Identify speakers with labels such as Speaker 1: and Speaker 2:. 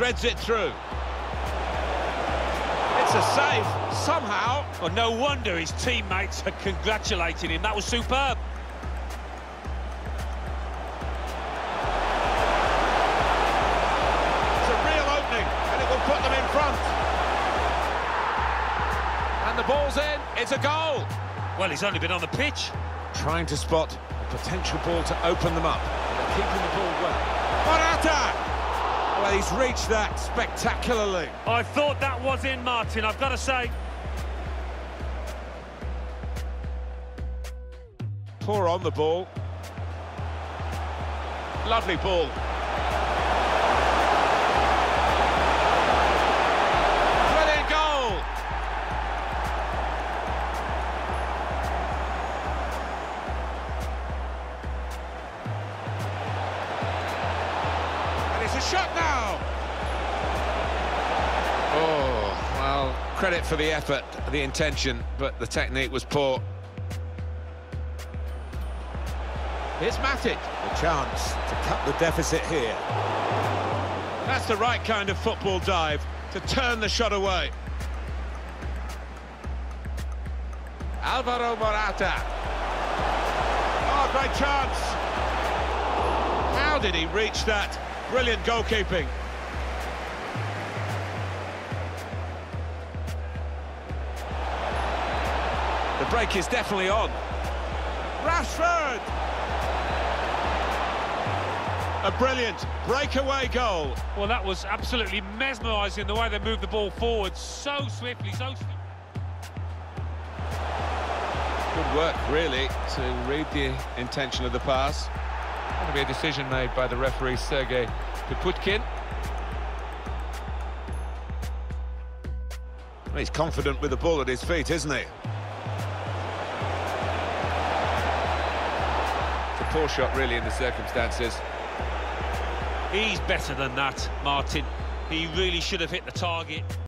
Speaker 1: threads it through. It's a save, somehow.
Speaker 2: Well, no wonder his teammates are congratulating him. That was superb.
Speaker 1: It's a real opening, and it will put them in front. And the ball's in, it's a goal.
Speaker 2: Well, he's only been on the pitch.
Speaker 1: Trying to spot a potential ball to open them up. They're keeping the ball well. Morata! Well, he's reached that spectacularly.
Speaker 2: I thought that was in, Martin, I've got to say.
Speaker 1: Poor on the ball. Lovely ball. A shot now! Oh, well, credit for the effort, the intention, but the technique was poor. Here's Matic. A chance to cut the deficit here. That's the right kind of football dive to turn the shot away. Alvaro Morata. Oh, great chance. How did he reach that? Brilliant goalkeeping. The break is definitely on. Rashford! A brilliant breakaway goal.
Speaker 2: Well, that was absolutely mesmerising, the way they moved the ball forward so swiftly, so... Swiftly.
Speaker 1: Good work, really, to read the intention of the pass.
Speaker 3: Going to be a decision made by the referee Sergei Puputkin.
Speaker 1: Well, He's confident with the ball at his feet, isn't he?
Speaker 3: It's a poor shot, really, in the circumstances.
Speaker 2: He's better than that, Martin. He really should have hit the target.